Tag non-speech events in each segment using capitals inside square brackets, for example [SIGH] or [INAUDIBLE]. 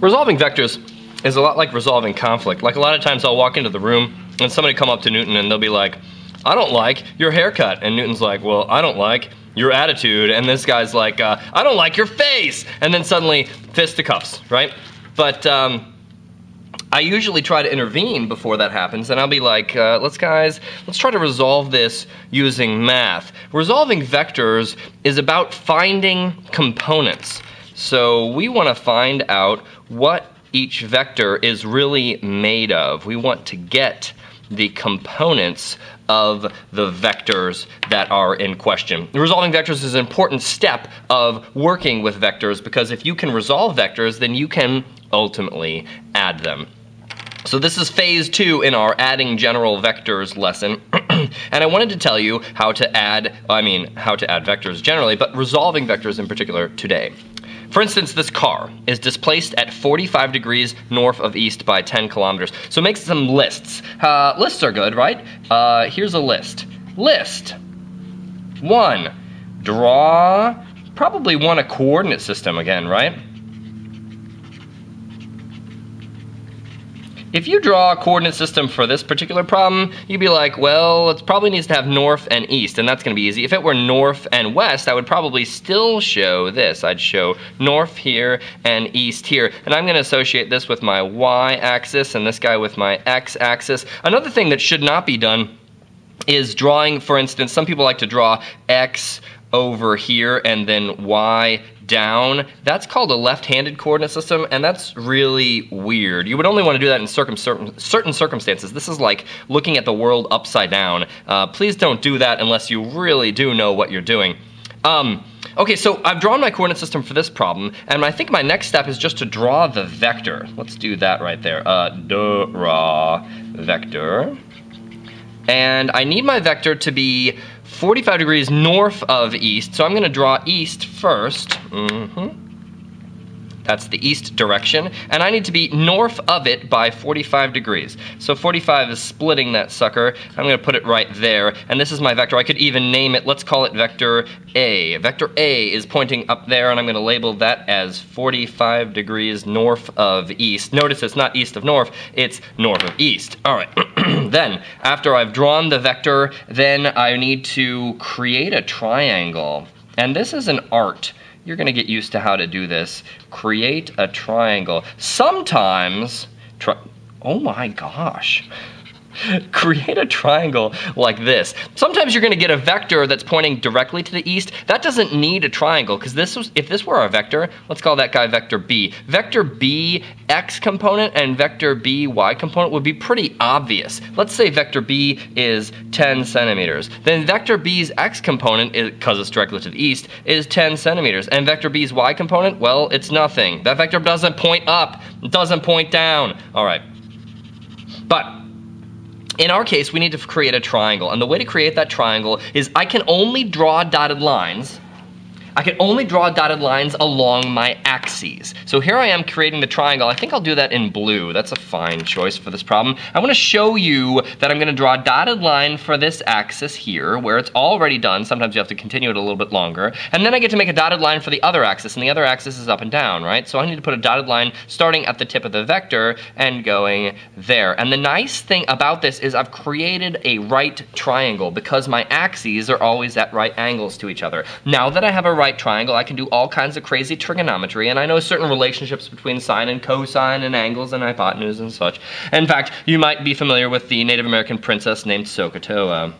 Resolving vectors is a lot like resolving conflict. Like a lot of times I'll walk into the room and somebody come up to Newton and they'll be like, I don't like your haircut. And Newton's like, well, I don't like your attitude. And this guy's like, uh, I don't like your face. And then suddenly fisticuffs, right? But um, I usually try to intervene before that happens, and I'll be like, uh, let's guys, let's try to resolve this using math. Resolving vectors is about finding components. So we want to find out what each vector is really made of. We want to get the components of the vectors that are in question. Resolving vectors is an important step of working with vectors because if you can resolve vectors, then you can ultimately add them. So this is phase two in our adding general vectors lesson. [CLEARS THROAT] and I wanted to tell you how to add, I mean, how to add vectors generally, but resolving vectors in particular today. For instance, this car is displaced at 45 degrees north of east by 10 kilometers. So make some lists. Uh, lists are good, right? Uh, here's a list. List. One, draw, probably want a coordinate system again, right? If you draw a coordinate system for this particular problem, you'd be like, well, it probably needs to have north and east, and that's gonna be easy. If it were north and west, I would probably still show this. I'd show north here and east here, and I'm gonna associate this with my y-axis and this guy with my x-axis. Another thing that should not be done is drawing, for instance, some people like to draw x over here and then y down. That's called a left-handed coordinate system, and that's really weird. You would only want to do that in circum certain circumstances. This is like looking at the world upside down. Uh, please don't do that unless you really do know what you're doing. Um, okay, so I've drawn my coordinate system for this problem, and I think my next step is just to draw the vector. Let's do that right there. Uh, draw vector. And I need my vector to be 45 degrees north of east, so I'm gonna draw east first. Mm -hmm. That's the east direction. And I need to be north of it by 45 degrees. So 45 is splitting that sucker. I'm gonna put it right there. And this is my vector. I could even name it, let's call it vector A. Vector A is pointing up there and I'm gonna label that as 45 degrees north of east. Notice it's not east of north, it's north of east. All right, [CLEARS THROAT] [CLEARS THROAT] then after I've drawn the vector, then I need to create a triangle. And this is an art you're gonna get used to how to do this. Create a triangle. Sometimes, tri oh my gosh. [LAUGHS] create a triangle like this. Sometimes you're gonna get a vector that's pointing directly to the east. That doesn't need a triangle, because this was, if this were a vector, let's call that guy vector B. Vector B x component and vector B y component would be pretty obvious. Let's say vector B is 10 centimeters. Then vector B's x component, because it's directly to the east, is 10 centimeters. And vector B's y component, well, it's nothing. That vector doesn't point up, it doesn't point down. All right. But in our case, we need to create a triangle. And the way to create that triangle is I can only draw dotted lines I can only draw dotted lines along my axes. So here I am creating the triangle. I think I'll do that in blue. That's a fine choice for this problem. I wanna show you that I'm gonna draw a dotted line for this axis here, where it's already done. Sometimes you have to continue it a little bit longer. And then I get to make a dotted line for the other axis, and the other axis is up and down, right? So I need to put a dotted line starting at the tip of the vector and going there. And the nice thing about this is I've created a right triangle because my axes are always at right angles to each other. Now that I have a right right triangle, I can do all kinds of crazy trigonometry, and I know certain relationships between sine and cosine and angles and hypotenuse and such. In fact, you might be familiar with the Native American princess named SOHCAHTOA.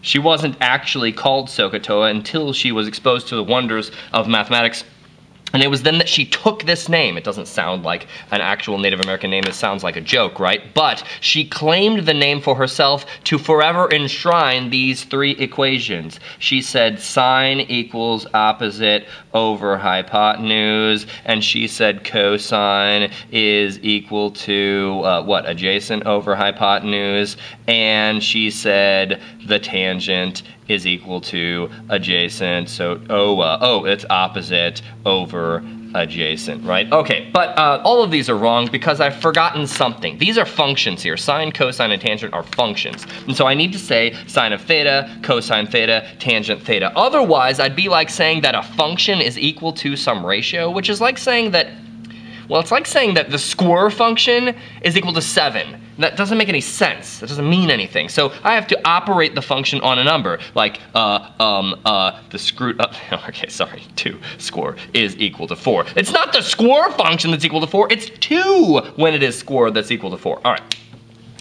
She wasn't actually called SOHCAHTOA until she was exposed to the wonders of mathematics and it was then that she took this name. It doesn't sound like an actual Native American name. It sounds like a joke, right? But she claimed the name for herself to forever enshrine these three equations. She said sine equals opposite over hypotenuse, and she said cosine is equal to, uh, what, adjacent over hypotenuse, and she said the tangent is equal to adjacent, so oh, uh, oh, it's opposite over adjacent, right? Okay, but uh, all of these are wrong because I've forgotten something. These are functions here. Sine, cosine, and tangent are functions. And so I need to say sine of theta, cosine theta, tangent theta. Otherwise, I'd be like saying that a function is equal to some ratio, which is like saying that Well, it's like saying that the square function is equal to 7. That doesn't make any sense. That doesn't mean anything. So I have to operate the function on a number, like uh, um, uh, the screwed up, [LAUGHS] okay, sorry, 2 square is equal to 4. It's not the square function that's equal to 4, it's 2 when it is square that's equal to 4. All right.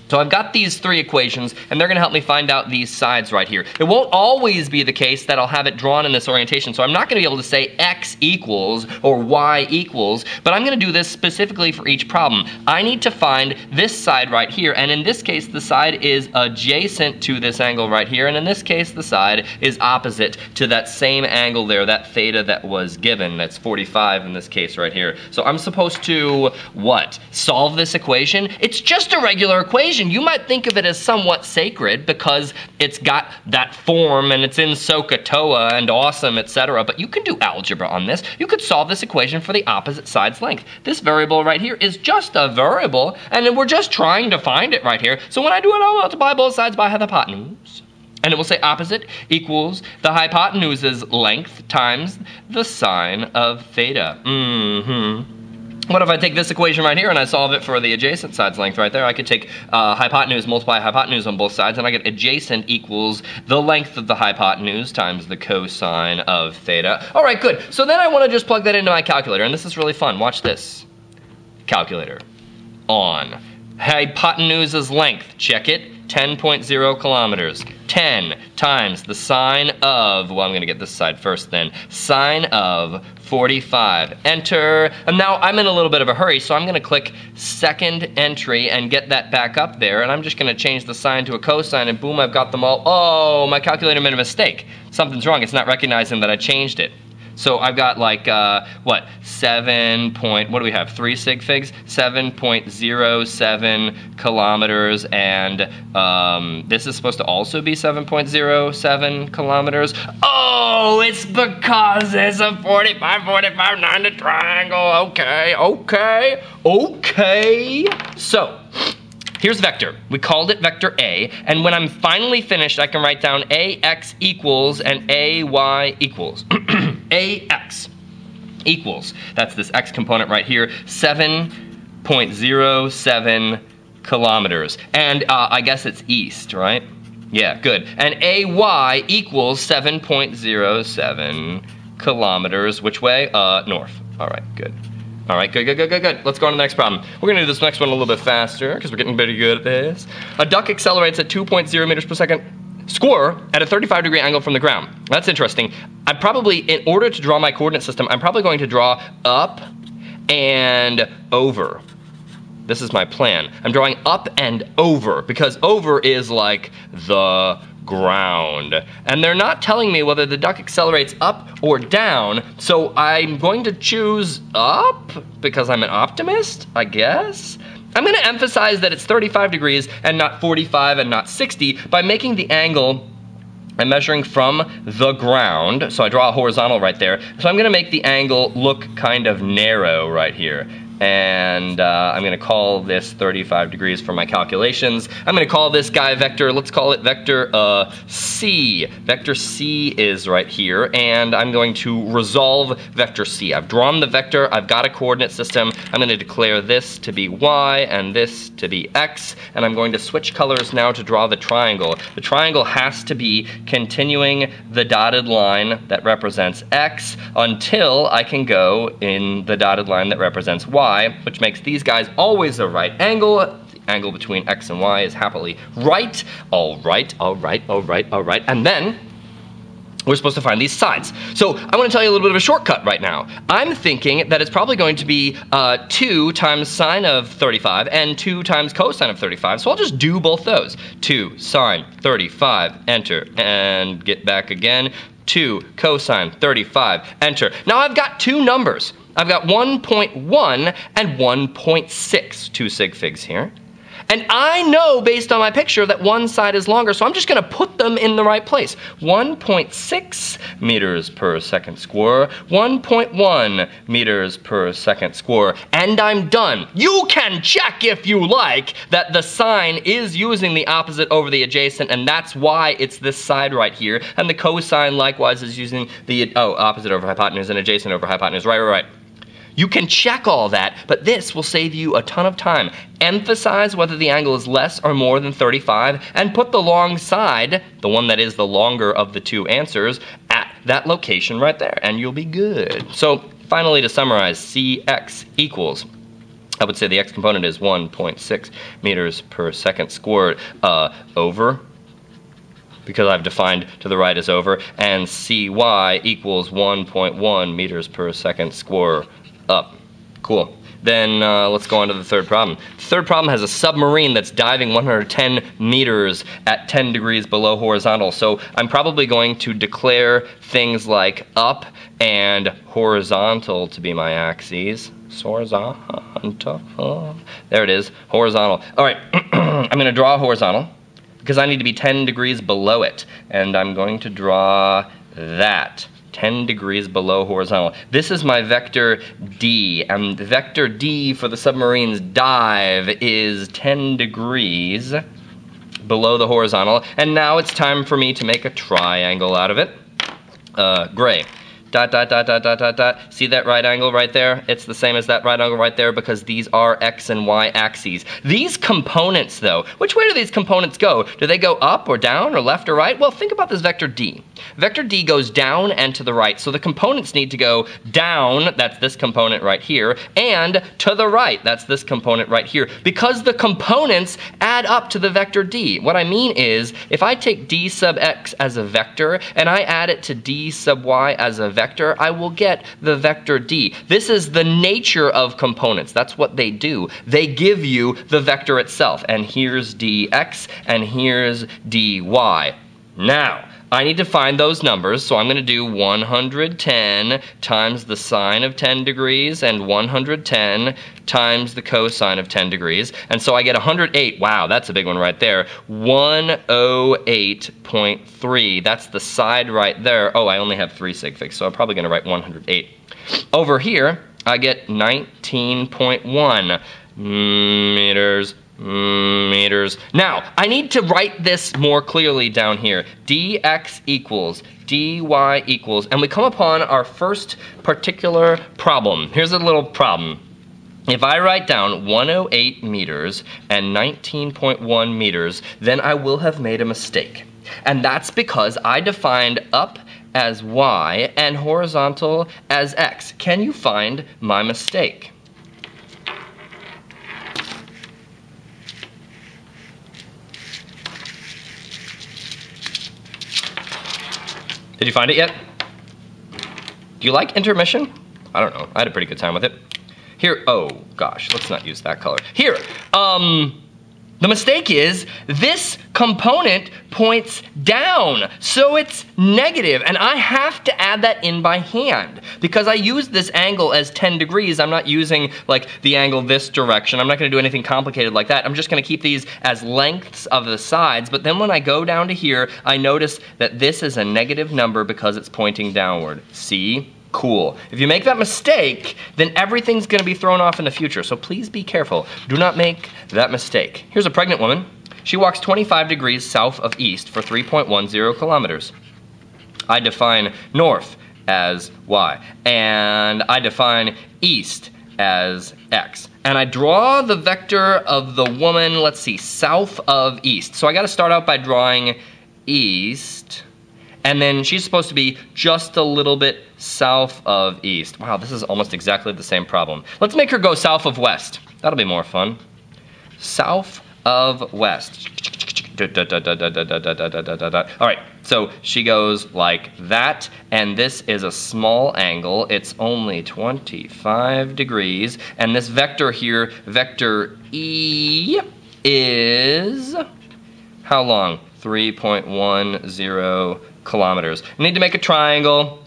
So I've got these three equations, and they're gonna help me find out these sides right here. It won't always be the case that I'll have it drawn in this orientation, so I'm not gonna be able to say x equals or y equals, but I'm gonna do this specifically for each problem. I need to find this side right here, and in this case, the side is adjacent to this angle right here, and in this case, the side is opposite to that same angle there, that theta that was given. That's 45 in this case right here. So I'm supposed to, what? Solve this equation? It's just a regular equation you might think of it as somewhat sacred because it's got that form and it's in SOHCAHTOA and awesome, etc. But you can do algebra on this. You could solve this equation for the opposite side's length. This variable right here is just a variable, and we're just trying to find it right here. So when I do it, I'll multiply both sides by hypotenuse. And it will say opposite equals the hypotenuse's length times the sine of theta. Mm-hmm. What if I take this equation right here and I solve it for the adjacent side's length right there? I could take uh, hypotenuse, multiply hypotenuse on both sides, and I get adjacent equals the length of the hypotenuse times the cosine of theta. All right, good. So then I want to just plug that into my calculator, and this is really fun. Watch this. Calculator. On. Hypotenuse's length. Check it. 10.0 kilometers. 10 times the sine of, well, I'm gonna get this side first then, sine of 45. Enter, and now I'm in a little bit of a hurry, so I'm gonna click second entry and get that back up there, and I'm just gonna change the sine to a cosine, and boom, I've got them all. Oh, my calculator made a mistake. Something's wrong, it's not recognizing that I changed it. So I've got like, uh, what, 7 point, what do we have, 3 sig figs? 7.07 kilometers, and um, this is supposed to also be 7.07 kilometers. Oh, it's because it's a 45, 45, 90 triangle. Okay, okay, okay. So, Here's vector. We called it vector A, and when I'm finally finished, I can write down AX equals and AY equals. [CLEARS THROAT] AX equals, that's this X component right here, 7.07 kilometers. And uh, I guess it's east, right? Yeah, good. And AY equals 7.07 kilometers, which way? Uh, north. All right, good. All right, good, good, good, good, good. Let's go on to the next problem. We're gonna do this next one a little bit faster because we're getting pretty good at this. A duck accelerates at 2.0 meters per second score at a 35 degree angle from the ground. That's interesting. I'm probably, in order to draw my coordinate system, I'm probably going to draw up and over. This is my plan. I'm drawing up and over because over is like the ground. And they're not telling me whether the duck accelerates up or down, so I'm going to choose up because I'm an optimist, I guess? I'm gonna emphasize that it's 35 degrees and not 45 and not 60 by making the angle I'm measuring from the ground, so I draw a horizontal right there. So I'm gonna make the angle look kind of narrow right here and uh, I'm gonna call this 35 degrees for my calculations. I'm gonna call this guy vector, let's call it vector uh, C. Vector C is right here, and I'm going to resolve vector C. I've drawn the vector, I've got a coordinate system, I'm gonna declare this to be Y and this to be X, and I'm going to switch colors now to draw the triangle. The triangle has to be continuing the dotted line that represents X until I can go in the dotted line that represents Y y, which makes these guys always a right angle. The angle between x and y is happily right. All right, all right, all right, all right. And then we're supposed to find these sides. So I want to tell you a little bit of a shortcut right now. I'm thinking that it's probably going to be uh, 2 times sine of 35 and 2 times cosine of 35. So I'll just do both those. 2 sine 35, enter, and get back again. 2 cosine 35, enter. Now I've got two numbers. I've got 1.1 and 1.6, two sig figs here. And I know based on my picture that one side is longer, so I'm just gonna put them in the right place. 1.6 meters per second square, 1.1 meters per second square, and I'm done. You can check if you like that the sine is using the opposite over the adjacent, and that's why it's this side right here. And the cosine likewise is using the, oh, opposite over hypotenuse and adjacent over hypotenuse. Right, right, right. You can check all that, but this will save you a ton of time. Emphasize whether the angle is less or more than 35 and put the long side, the one that is the longer of the two answers, at that location right there and you'll be good. So finally to summarize, Cx equals I would say the x component is 1.6 meters per second squared uh, over because I've defined to the right as over, and cy equals 1.1 meters per second square up. Cool. Then uh, let's go on to the third problem. The third problem has a submarine that's diving 110 meters at 10 degrees below horizontal. So I'm probably going to declare things like up and horizontal to be my axes. Horizontal. There it is, horizontal. All right, [CLEARS THROAT] I'm going to draw horizontal because I need to be 10 degrees below it. And I'm going to draw that. 10 degrees below horizontal. This is my vector D, and vector D for the submarine's dive is 10 degrees below the horizontal. And now it's time for me to make a triangle out of it. Uh, gray dot, dot, dot, dot, dot, dot, dot. See that right angle right there? It's the same as that right angle right there because these are x and y axes. These components though, which way do these components go? Do they go up or down or left or right? Well, think about this vector d. Vector d goes down and to the right, so the components need to go down, that's this component right here, and to the right, that's this component right here, because the components add up to the vector d. What I mean is, if I take d sub x as a vector, and I add it to d sub y as a vector, I will get the vector d. This is the nature of components. That's what they do. They give you the vector itself. And here's dx, and here's dy. Now, I need to find those numbers, so I'm going to do 110 times the sine of 10 degrees and 110 times the cosine of 10 degrees. And so I get 108. Wow, that's a big one right there. 108.3. That's the side right there. Oh, I only have three sig figs, so I'm probably going to write 108. Over here, I get 19.1 meters meters. Now, I need to write this more clearly down here. dx equals dy equals, and we come upon our first particular problem. Here's a little problem. If I write down 108 meters and 19.1 meters, then I will have made a mistake. And that's because I defined up as y and horizontal as x. Can you find my mistake? Did you find it yet? Do you like intermission? I don't know. I had a pretty good time with it. Here, oh gosh, let's not use that color. Here, um, the mistake is this component points down, so it's negative, and I have to add that in by hand. Because I use this angle as 10 degrees, I'm not using like the angle this direction. I'm not gonna do anything complicated like that. I'm just gonna keep these as lengths of the sides, but then when I go down to here, I notice that this is a negative number because it's pointing downward. See? Cool. If you make that mistake, then everything's gonna be thrown off in the future. So please be careful. Do not make that mistake. Here's a pregnant woman. She walks 25 degrees south of east for 3.10 kilometers. I define north as y, and I define east as x. And I draw the vector of the woman, let's see, south of east. So I gotta start out by drawing east, and then she's supposed to be just a little bit south of east. Wow, this is almost exactly the same problem. Let's make her go south of west. That'll be more fun. South of west. All right, so she goes like that, and this is a small angle. It's only 25 degrees, and this vector here, vector E, is how long? 3.10 kilometers. I need to make a triangle.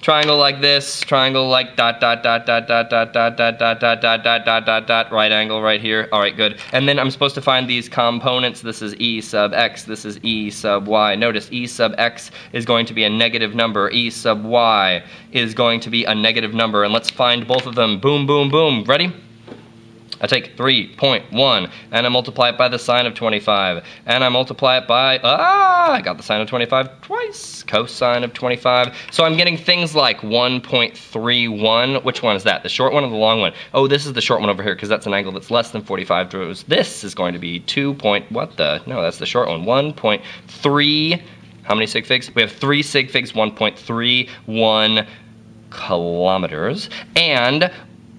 Triangle like this, triangle like dot dot dot dot dot dot dot dot dot dot dot dot dot dot dot right angle right here. All right, good. And then I'm supposed to find these components. This is e sub x, this is e sub y. Notice e sub x is going to be a negative number. e sub y is going to be a negative number. And let's find both of them. Boom, boom, boom. Ready? I take 3.1 and I multiply it by the sine of 25 and I multiply it by, ah, I got the sine of 25 twice, cosine of 25. So I'm getting things like 1.31. Which one is that? The short one or the long one? Oh, this is the short one over here because that's an angle that's less than 45 degrees. This is going to be 2 point, what the? No, that's the short one. 1.3, how many sig figs? We have three sig figs, 1.31 kilometers. And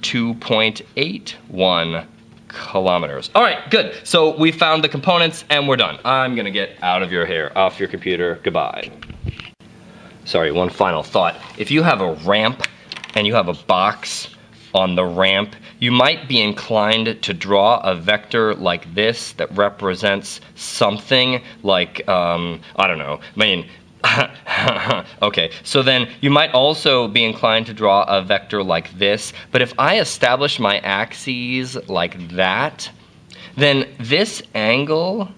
2.81 kilometers. All right, good. So we found the components and we're done. I'm gonna get out of your hair, off your computer, goodbye. Sorry, one final thought. If you have a ramp and you have a box on the ramp, you might be inclined to draw a vector like this that represents something like, um, I don't know, I mean, [LAUGHS] okay, so then you might also be inclined to draw a vector like this, but if I establish my axes like that, then this angle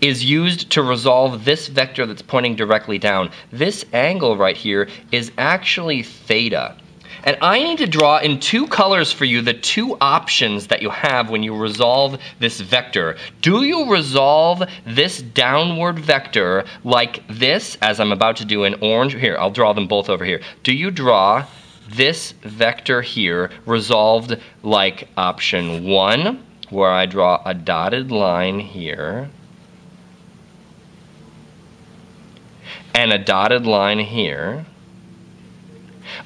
is used to resolve this vector that's pointing directly down. This angle right here is actually theta. And I need to draw in two colors for you the two options that you have when you resolve this vector. Do you resolve this downward vector like this, as I'm about to do in orange? Here, I'll draw them both over here. Do you draw this vector here resolved like option one, where I draw a dotted line here, and a dotted line here,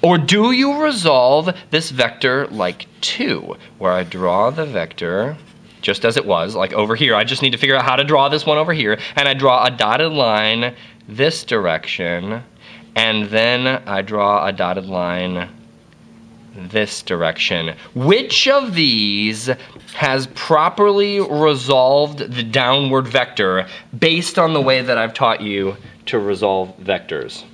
or do you resolve this vector like 2, where I draw the vector just as it was, like over here. I just need to figure out how to draw this one over here, and I draw a dotted line this direction, and then I draw a dotted line this direction. Which of these has properly resolved the downward vector based on the way that I've taught you to resolve vectors?